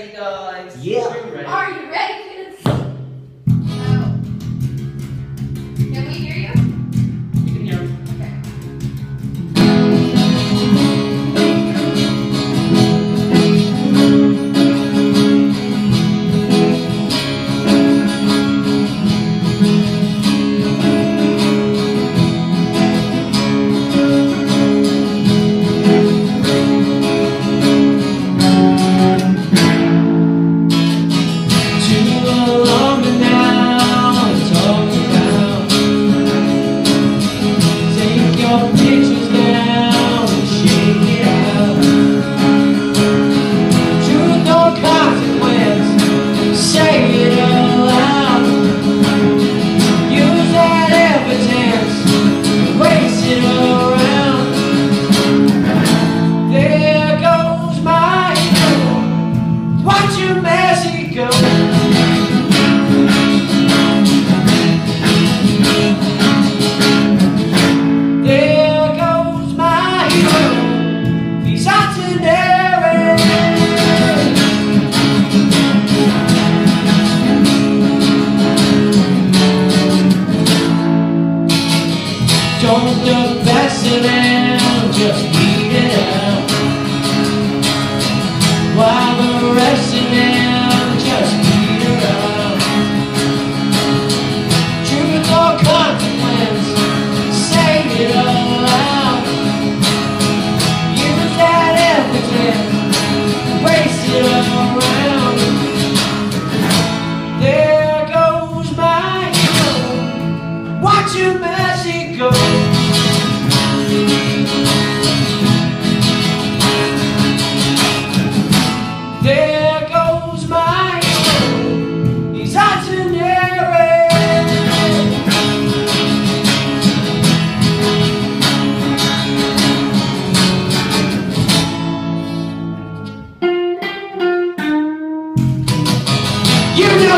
ready yeah. Are you all pictures Saturday. to go. There goes my hero. He's itinerary. You know